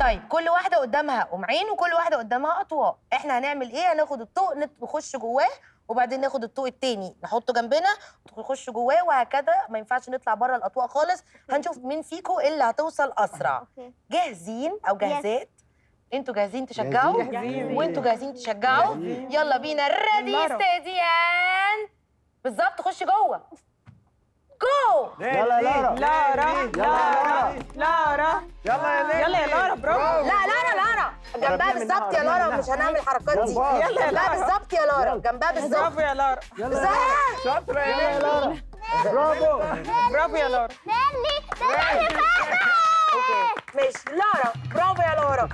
طيب كل واحدة قدامها قمعين وكل واحدة قدامها اطواق إحنا هنعمل إيه؟ هناخد الطوق نخش جواه وبعدين ناخد الطوق التاني نحطه جنبنا نخش جواه وهكذا. ما ينفعش نطلع بره الاطواق خالص. هنشوف مين فيكم اللي هتوصل أسرع. OK. جاهزين أو جاهزات؟ أنتوا جاهزين تشجعوا. وانتوا جاهزين تشجعوا. يلا بينا. Ready. Steady ان بالظبط خش جوه. جو. يلا يا لارا لارا لارا. لارا يلا يا ليلى يلا يا لارا برافو. لا لارا. لارا جنبها بالظبط يا لارا. مش هنعمل الحركات دي. يلا. يا لارا. بالظبط يا لارا. جنبها بالظبط. برافو يا لارا. شاطرة يا لارا. برافو. برافو يا لارا. ماشي. لارا. برافو يا لارا.